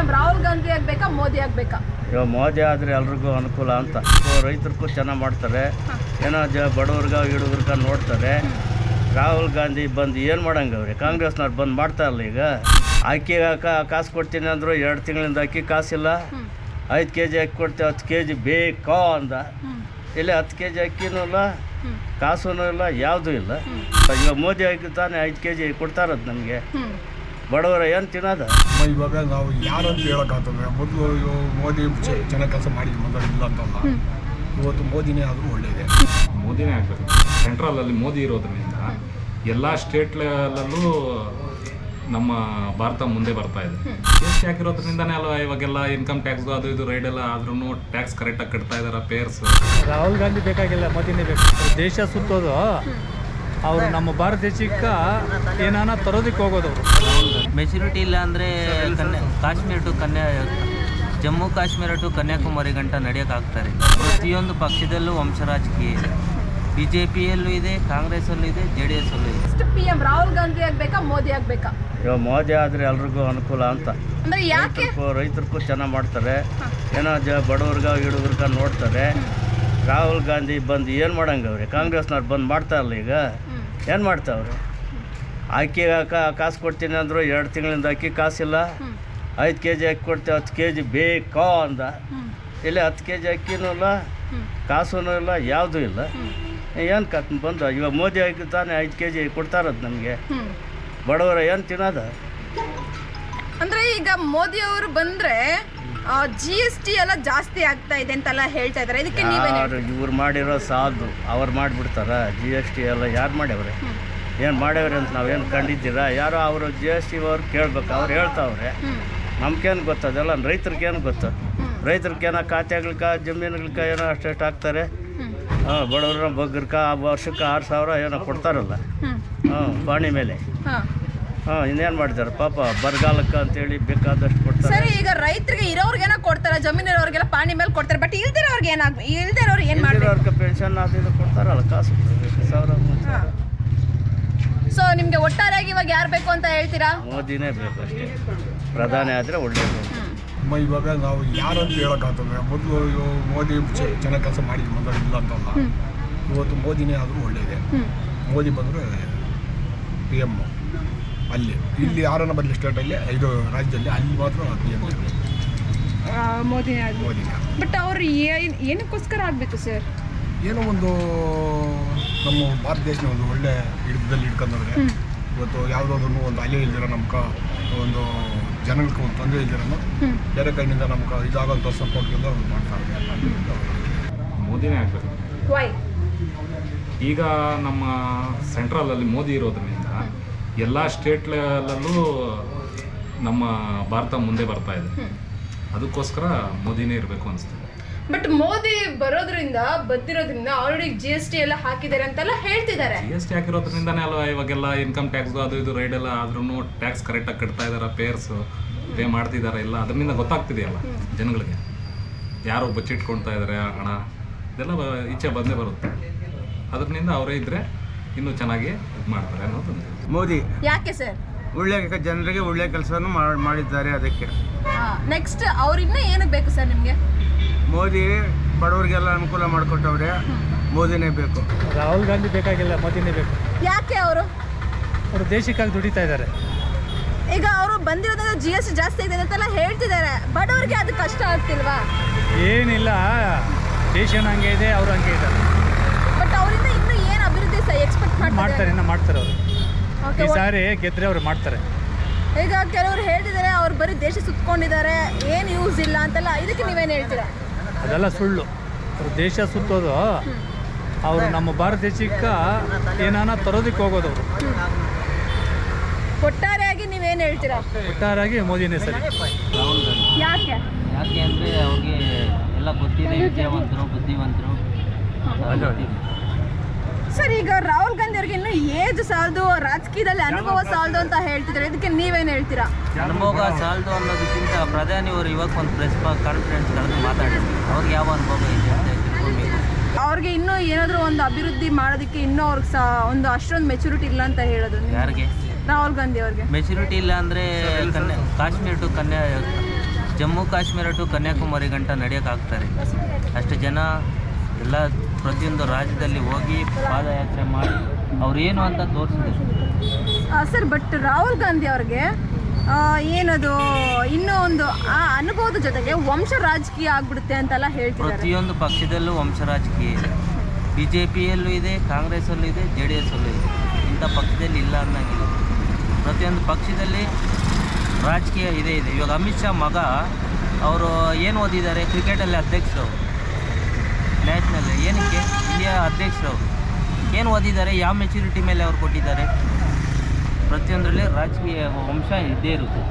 M Rahul Gandhi ಆಗ್ಬೇಕಾ ಮೋದಿ ಆಗ್ಬೇಕಾ? ಇವಾಗ ಮೋದಿ ಆದರೆ ಎಲ್ರಿಗೂ ಅನುಕೂಲ ಅಂತ. ರೈತರಿಗೂ ಚೆನ್ನಾಗಿ ಮಾಡ್ತಾರೆ. ಏನೋ ಜ ಬಡವ್ರಿಗ ಹಿಡುಗ್ರಿಗ ನೋಡ್ತಾರೆ. ರಾಹುಲ್ ಗಾಂಧಿ ಬಂದು ಏನು ಮಾಡಂಗವ್ರೆ? ಕಾಂಗ್ರೆಸ್ನವ್ರು ಬಂದು ಮಾಡ್ತಾರಲ್ಲ ಈಗ. ಅಕ್ಕಿ ಕಾಸು ಕೊಡ್ತೀನಿ ಅಂದರು ಎರಡು ತಿಂಗಳಿಂದ ಅಕ್ಕಿ ಕಾಸಿಲ್ಲ. ಐದು ಕೆ ಜಿ ಅಕ್ಕಿ ಕೊಡ್ತೀವಿ ಹತ್ತು ಕೆ ಜಿ ಬೇಕೋ ಅಂದ. ಇಲ್ಲಿ ಹತ್ತು ಕೆ ಜಿ ಅಕ್ಕಿನೂ ಇಲ್ಲ ಕಾಸೂ ಇಲ್ಲ ಯಾವುದೂ ಇಲ್ಲ. ಇವಾಗ ಮೋದಿ ಅಕ್ಕಿ ತಾನೇ ಐದು ಕೆ ಜಿ ಕೊಡ್ತಾರದು ನಮಗೆ. ಬಡವರ ಏನು ತಿನ್ನೋದು? ಇವಾಗ ನಾವು ಯಾರಂತ ಹೇಳೋಕ್ಕಾಗ್ತದೆ? ಮೊದಲು ಮೋದಿ ಚೆನ್ನಾಗಿ ಕೆಲಸ ಮಾಡಿ ಮೊದಲು ಇಲ್ಲ ಅಂತಲ್ಲ. ಇವತ್ತು ಮೋದಿನೇ ಆದರೂ ಒಳ್ಳೆಯದೇ ಮೋದಿನೇ ಆಗಬೇಕು. ಸೆಂಟ್ರಲಲ್ಲಿ ಮೋದಿ ಇರೋದ್ರಿಂದ ಎಲ್ಲ ಸ್ಟೇಟ್ ಲೆವೆಲಲ್ಲೂ ನಮ್ಮ ಭಾರತ ಮುಂದೆ ಬರ್ತಾ ಇದೆ. ಎಷ್ಟು ಹಾಕಿರೋದ್ರಿಂದನೇ ಅಲ್ವಾ ಇವಾಗೆಲ್ಲ ಇನ್ಕಮ್ ಟ್ಯಾಕ್ಸ್ ಅದು ಇದು ರೈಡ್ ಎಲ್ಲ ಆದ್ರೂ ಟ್ಯಾಕ್ಸ್ ಕರೆಕ್ಟಾಗಿ ಕಟ್ತಾ ಇದಾರೆ ಪೇರ್ಸ್ ರಾಹುಲ್ ಗಾಂಧಿ ಬೇಕಾಗಿಲ್ಲ ಮೋದಿನೇ ಬೇಕು. ದೇಶ ಸುತ್ತೋದು. ಅವರು ನಮ್ಮ ಭಾರತ ದೇಶಕ್ಕೆ ಏನಾನ ತರೋದಕ್ಕೆ ಹೋಗೋದು ಮೆಚುರಿಟಿ ಇಲ್ಲ ಅಂದರೆ ಕನ್ಯಾ Kashmir to Kanya Jammu Kashmir to Kanyakumari ಗಂಟ ನಡೆಯೋಕ್ಕಾಗ್ತಾರೆ. ಪ್ರತಿಯೊಂದು ಪಕ್ಷದಲ್ಲೂ ವಂಶ ರಾಜಕೀಯ ಇದೆ. ಬಿ ಜೆ ಪಿಯಲ್ಲೂ ಇದೆ ಕಾಂಗ್ರೆಸ್ಸಲ್ಲೂ ಇದೆ ಜೆ ಡಿ ಎಸ್ ಅಲ್ಲೂ ಇದೆ ಪಿ ಎಂ ರಾಹುಲ್ ಗಾಂಧಿ ಆಗಬೇಕಾ ಮೋದಿ ಆಗಬೇಕಾ? ಇವಾಗ ಮೋದಿ ಆದರೆ ಎಲ್ರಿಗೂ ಅನುಕೂಲ ಅಂತ. ಅಂದ್ರೆ ಯಾಕೆ? ರೈತರಿಗೂ ರೈತರಿಗೂ ಚೆನ್ನಾಗಿ ಮಾಡ್ತಾರೆ. ಏನೋ ಜ ಬಡವ್ರಿಗ ಹಿಡುಗ್ರಿಗ ನೋಡ್ತಾರೆ. ರಾಹುಲ್ ಗಾಂಧಿ ಬಂದು ಏನು ಮಾಡಂಗವ್ರಿ? ಕಾಂಗ್ರೆಸ್ನವ್ರು ಬಂದು ಮಾಡ್ತಾರಲ್ಲ ಈಗ? ಏನು ಮಾಡ್ತಾವ್ರು ಅಕ್ಕಿ ಕಾಸು ಕೊಡ್ತೀನಿ ಅಂದರು ಎರಡು ತಿಂಗಳಿಂದ ಅಕ್ಕಿ ಕಾಸಿಲ್ಲ. ಐದು ಕೆ ಜಿ ಅಕ್ಕಿ ಕೊಡ್ತೀವಿ ಹತ್ತು ಕೆ ಜಿ ಬೇಕೋ ಅಂದ. ಇಲ್ಲಿ ಹತ್ತು ಕೆ ಜಿ ಅಕ್ಕಿನೂ ಇಲ್ಲ ಕಾಸೂ ಇಲ್ಲ ಯಾವುದೂ ಇಲ್ಲ. ಏನು ಕತ್ ಬಂದು ಇವಾಗ ಮೋದಿ ಅಕ್ಕಿ ತಾನೇ ಐದು ಕೆ ಜಿ ಕೊಡ್ತಾರದು ನಮಗೆ. ಬಡವರ ಏನು ತಿನ್ನೋದು? ಅಂದರೆ ಈಗ ಮೋದಿಯವರು ಬಂದರೆ ಬಂದ್ರೆ ಜಿ ಎಸ್ ಟಿ ಎಲ್ಲ ಜಾಸ್ತಿ ಆಗ್ತಾ ಇದೆ ಅಂತೆಲ್ಲ ಹೇಳ್ತಾ ಇದಾರೆ ಇದಕ್ಕೆ ನೀವು ಯಾರು ಇವ್ರು ಮಾಡಿರೋ ಸಾಧು ಅವ್ರು ಮಾಡಿಬಿಡ್ತಾರ? ಜಿ ಎಸ್ ಟಿ ಎಲ್ಲ ಯಾರು ಮಾಡ್ಯವ್ರೆ? ಏನು ಮಾಡ್ಯವ್ರೆ ಅಂತ ನಾವೇನು ಕಂಡಿದ್ದೀರಾ? ಯಾರೋ ಅವರು ಜಿ ಎಸ್ ಟಿ ಅವ್ರು ಕೇಳ್ಬೇಕು ಅವ್ರು ಹೇಳ್ತಾವ್ರೆ. ನಮ್ಗೇನು ಗೊತ್ತದೆಲ್ಲ ರೈತರಿಗೇನು ಗೊತ್ತು? ರೈತರಿಗೇನೋ ಖಾತೆಗಳ್ಕ ಜಮೀನುಗಳ್ಕ ಏನೋ ಅಷ್ಟೆಷ್ಟು ಹಾಕ್ತಾರೆ. ಹಾಂ ಬಡವ್ರ ಬಗ್ಗರ್ಕ ಆ ವರ್ಷಕ್ಕೆ ಆರು ಸಾವಿರ ಏನೋ ಕೊಡ್ತಾರಲ್ಲ? ಹಾಂ ಪಾಣಿ ಮೇಲೆ. ಹಾ. ಹಾಂ ಇನ್ನೇನು ಮಾಡಿದ್ದಾರೆ ಪಾಪ ಬರಗಾಲಕ್ಕೆ ಅಂತೇಳಿ ಬೇಕಾದಷ್ಟು ಕೊಡ್ತಾರೆ. ಸರಿ ಈಗ ರೈತರಿಗೆ ಇರೋರ್ಗೇನೋ ಕೊಡ್ತಾರೆ ಜಮೀನು ಇರೋರ್ಗೆಲ್ಲ ಪಾಣಿ ಮೇಲೆ ಕೊಡ್ತಾರೆ ಬಟ್ ಇಲ್ದಿರೋರ್ಗೆ ಏನಾಗ ಇಲ್ದಿರೋರು ಏನು ಮಾಡ್ಬೇಕು? ಇಲ್ಲಿರೋರ್ಗೆ ಪೆನ್ಷನ್ ಅದು ಇದು ಕೊಡ್ತಾರಲ್ಲ ಕಾಸು. ಸಾವಿರ ಮೂರು ಸಾವಿರ ಸೊ ನಿಮಗೆ ಒಟ್ಟಾರೆಯಾಗಿ ಇವಾಗ ಯಾರು ಬೇಕು ಅಂತ ಹೇಳ್ತೀರಾ? ಮೋದಿನೇ ಬೇಕು ಅಷ್ಟೇ. ಪ್ರಧಾನಿ ಆದರೆ ಒಳ್ಳೆಯದು ಮ ಇವಾಗ ನಾವು ಯಾರಂತ ಹೇಳೋಕ್ಕಾಗ್ತದೆ? ಮೊದಲು ಮೋದಿ ಚೆ- ಚೆನ್ನಾಗಿ ಕೆಲಸ ಮಾಡಿ ಮೊದಲು ಇಲ್ಲ ಅಂತಲ್ಲ. ಇವತ್ತು ಮೋದಿನೇ ಆದರೂ ಒಳ್ಳೆಯದೇ ಮೋದಿ ಬಂದರೆ ಪಿ ಎಂ ಅಲ್ಲಿ. ಇಲ್ಲಿ ಯಾರನ್ನ ಸ್ಟಾರ್ಟ್ ಸ್ಟೇಟಲ್ಲಿ ಇದು ರಾಜ್ಯದಲ್ಲಿ ಅಲ್ಲಿ ಮಾತ್ರ ಮೋದಿ ಬಟ್ ಅವ್ರು ಏನಕ್ಕೋಸ್ಕರ ಆಗಬೇಕು ಸರ್ ಏನೋ ಒಂದು ನಮ್ಮ ಭಾರತ ದೇಶನ ಒಂದು ಒಳ್ಳೆ ಹಿಡಿತದಲ್ಲಿ ಇಟ್ಕೊಂಡ್ರೆ ಇವತ್ತು ಯಾವುದಾದ್ರೂ ಒಂದು ಅಲೆ ಇಲ್ದಿರ ನಮ್ಗೆ ಒಂದು ಜನಗಳಿಗೆ ಒಂದು ತೊಂದರೆ ಇಲ್ದಿರನು ಬೇರೆ ಕೈಯಿಂದ ನಮ್ಗೆ ಇದಾಗೋಂಥ ಸಪೋರ್ಟ್ ಅವ್ರು ಮಾಡ್ತಾರೆ. ಮೋದಿನೇ ಆಗಬೇಕು. ವೈ ಈಗ ನಮ್ಮ ಸೆಂಟ್ರಲಲ್ಲಿ ಮೋದಿ ಇರೋದ್ರಿಂದ ಎಲ್ಲ ಸ್ಟೇಟ್ ಲೆವೆಲಲ್ಲೂ ನಮ್ಮ ಭಾರತ ಮುಂದೆ ಬರ್ತಾ ಇದೆ. ಅದಕ್ಕೋಸ್ಕರ ಮೋದಿನೇ ಇರಬೇಕು ಅನಿಸ್ತದೆ. ಬಟ್ ಮೋದಿ ಬರೋದ್ರಿಂದ ಬಂದಿರೋದ್ರಿಂದ ಆಲ್ರೆಡಿ ಜಿ ಎಸ್ ಟಿ ಎಲ್ಲ ಹಾಕಿದ್ದಾರೆ ಅಂತೆಲ್ಲ ಹೇಳ್ತಿದ್ದಾರೆ. ಜಿ ಎಸ್ ಟಿ ಹಾಕಿರೋದ್ರಿಂದನೇ ಅಲ್ವಾ ಇವಾಗೆಲ್ಲ ಇನ್ಕಮ್ ಟ್ಯಾಕ್ಸ್ ಅದು ಇದು ರೈಡ್ ಎಲ್ಲ ಆದ್ರೂ ಟ್ಯಾಕ್ಸ್ ಕರೆಕ್ಟಾಗಿ ಕಟ್ತಾ ಇದ್ದಾರೆ ಪೇರ್ಸ್ ಪೇ ಮಾಡ್ತಿದ್ದಾರೆ ಎಲ್ಲ. ಅದರಿಂದ ಗೊತ್ತಾಗ್ತಿದೆಯಲ್ಲ ಜನಗಳಿಗೆ. ಯಾರು ಬಚ್ಚಿಟ್ಕೊಳ್ತಾ ಇದ್ದಾರೆ ಹಣ ಇದೆಲ್ಲ ಈಚೆ ಬಂದೇ ಬರುತ್ತೆ. ಅದರಿಂದ ಅವರೇ ಇದ್ದರೆ ಇನ್ನೂ ಚೆನ್ನಾಗಿ ಇದು ಮಾಡ್ತಾರೆ ಅನ್ನೋದು ಮೋದಿ. ಯಾಕೆ ಸರ್? ಒಳ್ಳೆ ಜನರಿಗೆ ಒಳ್ಳೆ ಕೆಲಸವನ್ನು ಮಾಡಿದ್ದಾರೆ ಅದಕ್ಕೆ. ನೆಕ್ಸ್ಟ್ ಅವ್ರಿನ್ನ ಏನಕ್ಕೆ ಬೇಕು ಸರ್ ನಿಮಗೆ? ಮೋದಿ ಬಡವರಿಗೆಲ್ಲ ಅನುಕೂಲ ಮಾಡಿಕೊಟ್ಟವ್ರೆ ಮೋದಿನೇ ಬೇಕು. ರಾಹುಲ್ ಗಾಂಧಿ ಬೇಕಾಗಿಲ್ಲ ಮೋದಿನೇ ಬೇಕು. ಯಾಕೆ ಅವರು? ಅವರು ದೇಶಕ್ಕಾಗಿ ದುಡಿತಾ ಇದ್ದಾರೆ. ಈಗ ಅವರು ಬಂದಿರೋದ್ರಿಂದ ಜಿ ಎಸ್ ಟಿ ಜಾಸ್ತಿ ಇದೆ ಅಂತೆಲ್ಲ ಹೇಳ್ತಿದ್ದಾರೆ. ಬಡವರಿಗೆ ಅದು ಕಷ್ಟ ಆಗ್ತಿಲ್ವಾ? ಏನಿಲ್ಲ ದೇಶನ ಹಂಗೆ ಇದೆ ಅವರು ಹಂಗೆ ಇದ್ದಾರೆ ಬಟ್ ಅವರಿಂದ ಇನ್ನೂ ಏನು ಅಭಿವೃದ್ಧಿ ಎಕ್ಸ್ಪೆಕ್ಟ್ ಮಾಡ್ತಾರೆ. ಮಾಡ್ತಾರೆ ಇನ್ನು ಮಾಡ್ತಾರೆ ಅವರು. ಈ ಸಾರಿ ಗೆದ್ರೆ ಅವ್ರು ಮಾಡ್ತಾರೆ. ಈಗ ಕೆಲವರು ಹೇಳಿದ್ದಾರೆ ಅವ್ರು ಬರೀ ದೇಶ ಸುತ್ಕೊಂಡಿದ್ದಾರೆ ಏನು ಯೂಸ್ ಇಲ್ಲ ಅಂತೆಲ್ಲ ಇದಕ್ಕೆ ನೀವೇನು ಹೇಳ್ತೀರಾ? ಅದೆಲ್ಲ ಸುಳ್ಳು. ಅವರು ದೇಶ ಸುತ್ತೋದು ಅವರು ನಮ್ಮ ಭಾರತ ದೇಶಕ್ಕೆ ಏನಾನ ತರೋದಕ್ಕೆ ಹೋಗೋದು ಅವರು. ಒಟ್ಟಾರೆಯಾಗಿ ನೀವೇನು ಹೇಳ್ತೀರಾ? ಒಟ್ಟಾರಾಗಿ ಮೋದಿನೇ ಸರಿ. ಯಾಕೆ? ಯಾಕೆ ಅಂದರೆ ಅವ್ರಿಗೆ ಎಲ್ಲ ಗೊತ್ತಿದೆ ವಿದ್ಯಾವಂತರು ಬುದ್ಧಿವಂತರು. ಸರ್ ಈಗ ರಾಹುಲ್ ಗಾಂಧಿ ಅವ್ರಿಗೆ ಇನ್ನು ಏಜ್ ಸಾಲದು ರಾಜಕೀಯದಲ್ಲಿ ಅನುಭವ ಸಾಲದು ಅಂತ ಹೇಳ್ತಿದ್ದಾರೆ. ಇದಕ್ಕೆ ನೀವೇನು ಹೇಳ್ತೀರಾ? ಅನುಭವ ಸಾಲದು ಅನ್ನೋದಕ್ಕಿಂತ ಪ್ರಧಾನಿ ಅವರು ಇವಾಗ ಒಂದು ಪ್ರೆಸ್ ಕಾನ್ಫರೆನ್ಸ್ ಕರೆದು ಮಾತಾಡಿದ್ರು. ಅವ್ರಿಗೆ ಯಾವ ಅನುಭವ ಇದೆ ಅಂತ ತಿಳ್ಕೊಬೇಕು. ಅವ್ರಿಗೆ ಇನ್ನೂ ಏನಾದರೂ ಒಂದು ಅಭಿವೃದ್ಧಿ ಮಾಡೋದಕ್ಕೆ ಇನ್ನೂ ಅವ್ರಿಗೆ ಸಹ ಒಂದು ಅಷ್ಟೊಂದು ಮೆಚುರಿಟಿ ಇಲ್ಲ ಅಂತ ಹೇಳೋದು. ಯಾರಿಗೆ? ರಾಹುಲ್ ಗಾಂಧಿ ಅವ್ರಿಗೆ. ಮೆಚುರಿಟಿ ಇಲ್ಲ ಅಂದರೆ ಕನ್ಯಾ Kashmir to Kanya Jammu Kashmir to Kanyakumari ಗಂಟ ನಡೆಯೋಕ್ಕಾಗ್ತಾರೆ ಅಷ್ಟು ಜನ ಎಲ್ಲ ಪ್ರತಿಯೊಂದು ರಾಜ್ಯದಲ್ಲಿ ಹೋಗಿ ಪಾದಯಾತ್ರೆ ಮಾಡಿ ಅವ್ರೇನು ಏನು ಅಂತ ತೋರಿಸಿದ್ರು. ಸರ್ ಬಟ್ ರಾಹುಲ್ ಗಾಂಧಿ ಅವ್ರಿಗೆ ಏನದು ಇನ್ನೂ ಒಂದು ಆ ಅನುಭವದ ಜೊತೆಗೆ ವಂಶ ರಾಜಕೀಯ ಆಗ್ಬಿಡುತ್ತೆ ಅಂತೆಲ್ಲ ಹೇಳ್ತಾರೆ ಪ್ರತಿಯೊಂದು ಪಕ್ಷದಲ್ಲೂ ವಂಶ ರಾಜಕೀಯ ಇದೆ. ಬಿ ಜೆ ಪಿಯಲ್ಲೂ ಇದೆ ಕಾಂಗ್ರೆಸ್ಸಲ್ಲೂ ಇದೆ ಜೆ ಡಿ ಎಸ್ಸಲ್ಲೂ ಇದೆ. ಇಂಥ ಪಕ್ಷದಲ್ಲಿ ಇಲ್ಲ ಅನ್ನೋಂಗಿಲ್ಲ. ಪ್ರತಿಯೊಂದು ಪಕ್ಷದಲ್ಲಿ ರಾಜಕೀಯ ಇದೇ ಇದೆ. ಇವಾಗ ಅಮಿತ್ ಶಾ ಮಗ ಅವರು ಏನು ಓದಿದ್ದಾರೆ? ಕ್ರಿಕೆಟಲ್ಲಿ ಅಧ್ಯಕ್ಷರು. ನ್ಯಾಷನಲ್ ಏನಕ್ಕೆ ಇಂಡಿಯಾ ಅಧ್ಯಕ್ಷರು ಏನು ಓದಿದ್ದಾರೆ, ಯಾವ ಮೆಚುರಿಟಿ ಮೇಲೆ ಅವ್ರು ಕೊಟ್ಟಿದ್ದಾರೆ ಪ್ರತಿಯೊಂದರಲ್ಲಿ ರಾಜಕೀಯ ವಂಶ ಇದ್ದೇ ಇರುತ್ತೆ.